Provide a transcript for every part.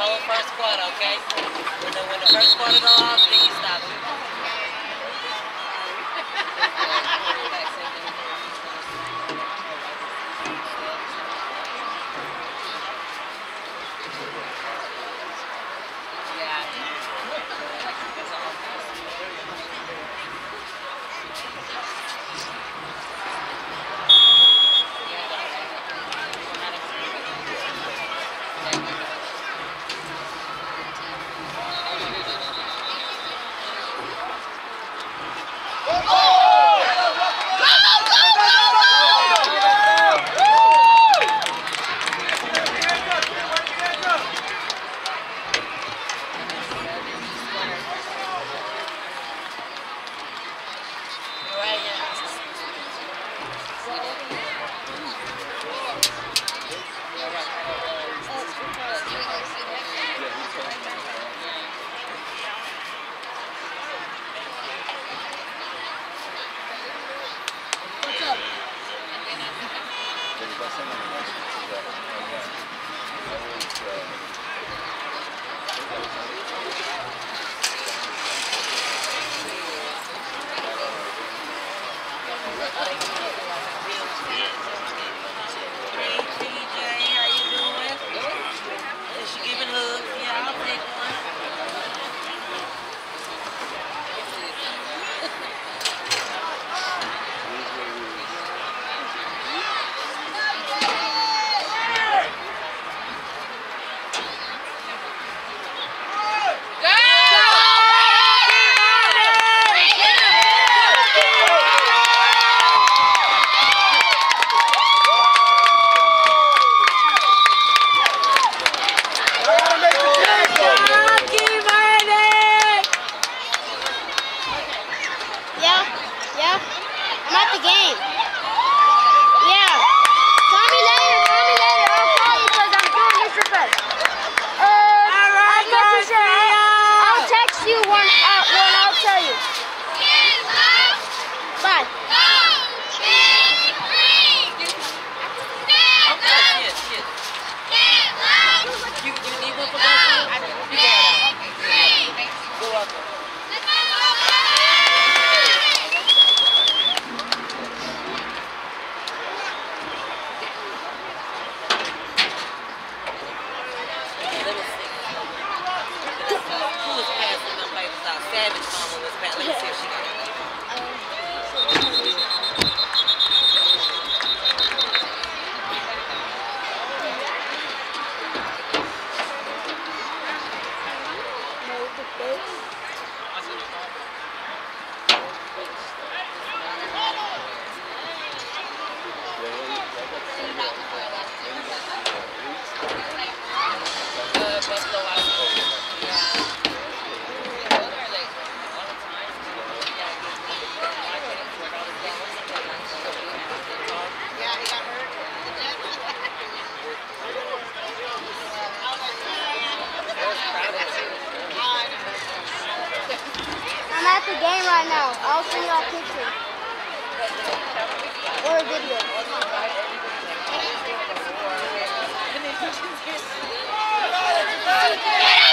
follow first squad, okay? When the, when the first squad is off, please stop. Yeah. At the game right now. I'll send you a picture. Or a video. Now, who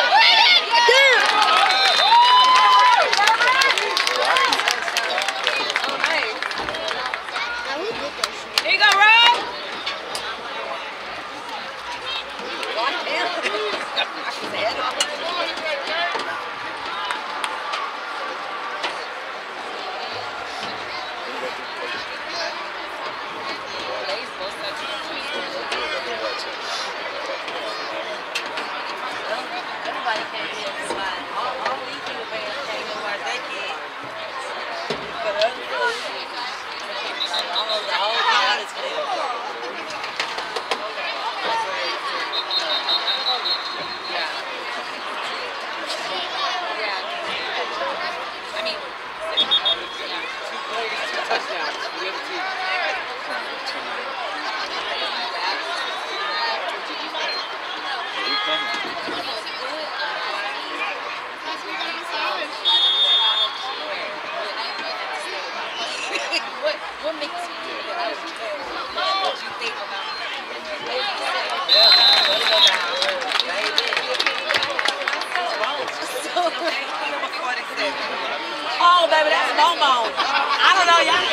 Oh, baby, that's Momo. I don't know, y'all.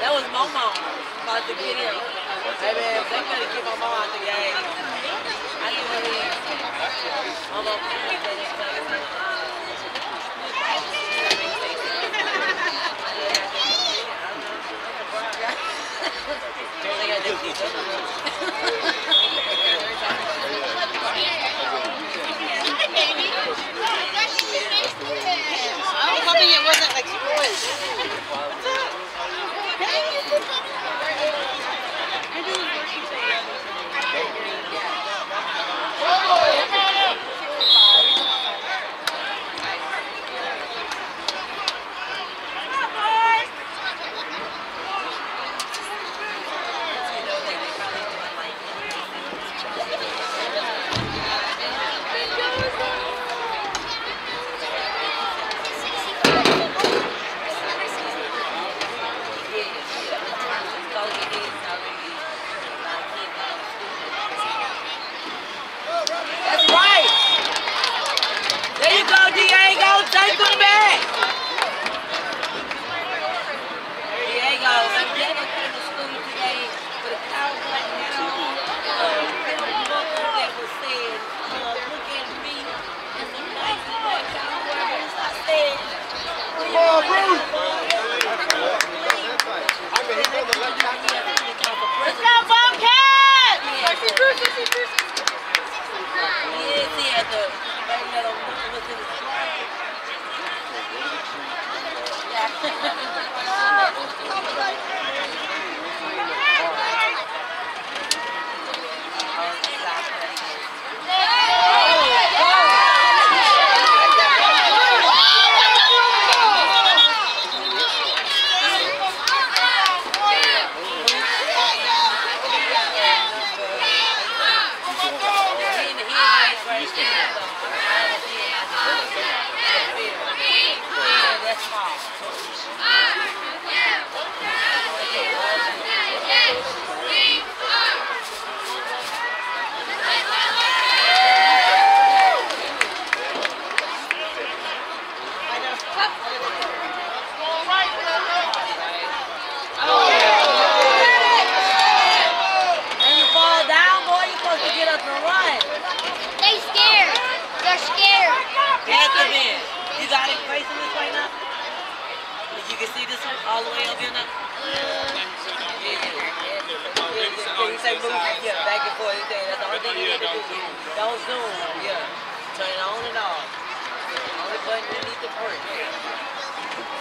That was Momo about to get him. Baby, they better get my mom out the game. I can believe Momo. I'm hoping it wasn't like super wet. That's right. There you go, Diego. Take him back. Diego, I'm Diego came to school today with a PowerPoint hat on. Uh, little book that was saying, uh, look at me and some nice black cowboys. I said, come on, Bruce. Let's go, Bobcat! Mercy Bruce, Mercy Bruce. Yes, he had the baby that was in the spray. That's small. When you fall down, boy, you're supposed to get up and run. They scared. They're scared. Get the man. You got it facing this way now? You can see this one all the way up here now? Yeah, yeah. Yeah, yeah, you say move, yeah, back and forth. You say that's the only you need to do. Don't zoom, yeah. Turn it on and off. Only button you need to push.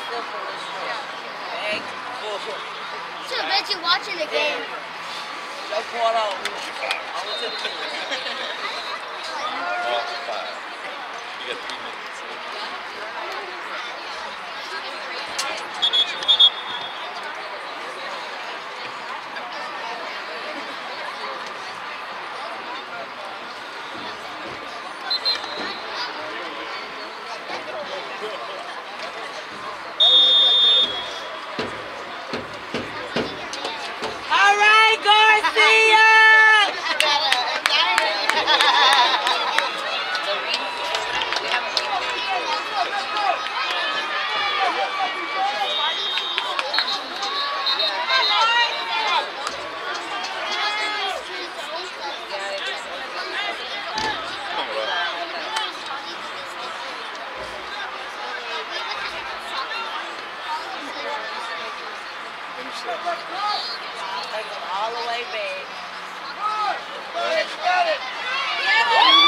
Simple and. Back, forward. So I bet you're watching the game. No quarter on. On to the middle. You got three minutes. Take them all the way back. Let's get it.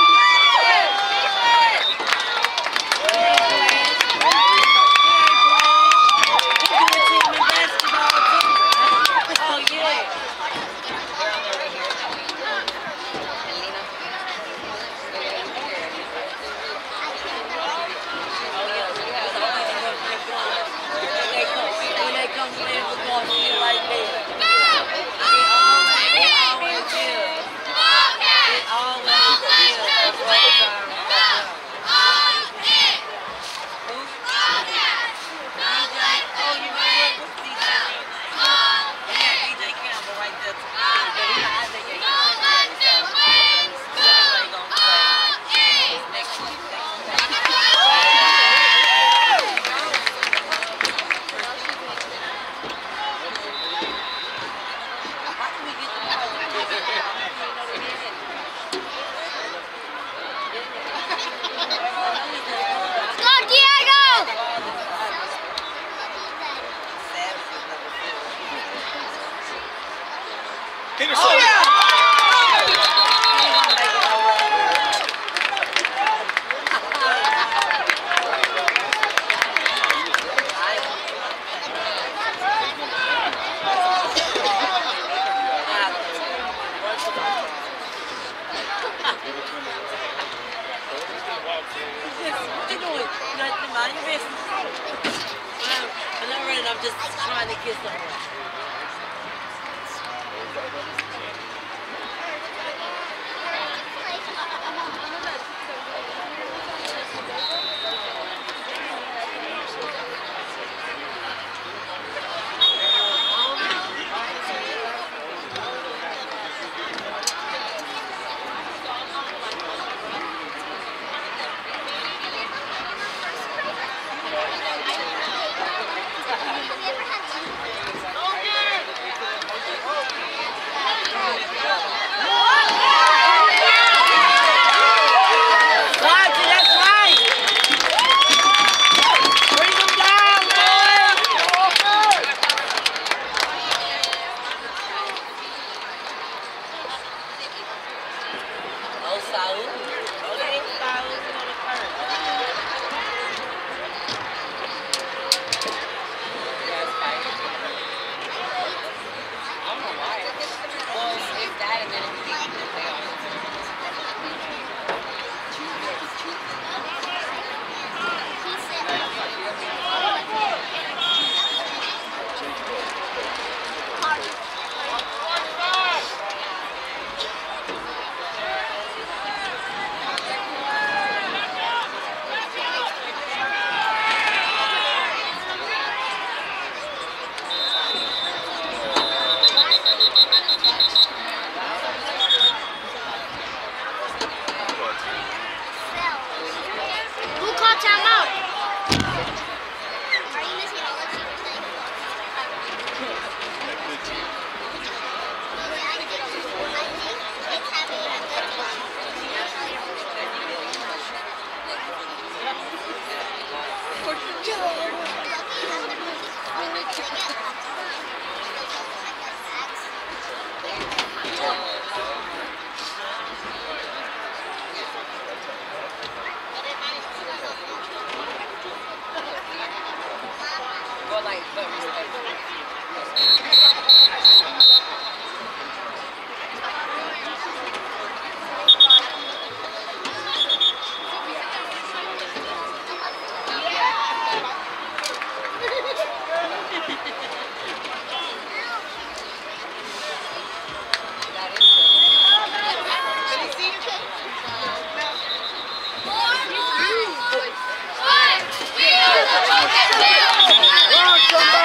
There's